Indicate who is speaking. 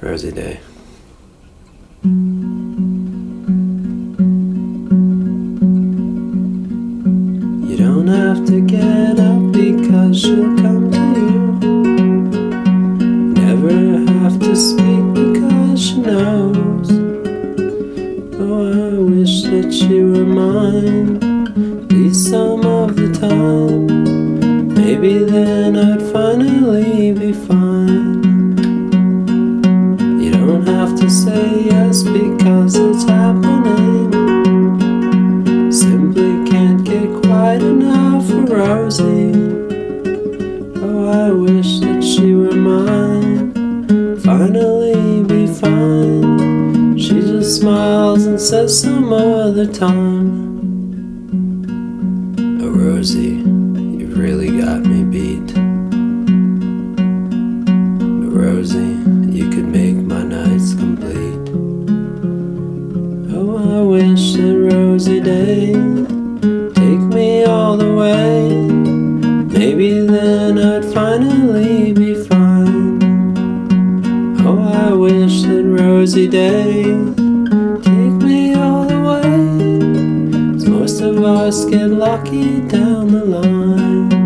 Speaker 1: Rosie Day. You don't have to get up because she'll come to you. Never have to speak because she knows. Oh, I wish that she were mine. At least some of the time. Maybe then I'd finally to say yes because it's happening. Simply can't get quite enough of Rosie. Oh, I wish that she were mine. Finally be fine. She just smiles and says some other time. Oh, Rosie, you've really got me beat. Rosie, you I wish that Rosie Day take me all the way. Maybe then I'd finally be fine. Oh, I wish that Rosie Day take me all the way. 'Cause most of us get lucky down the line.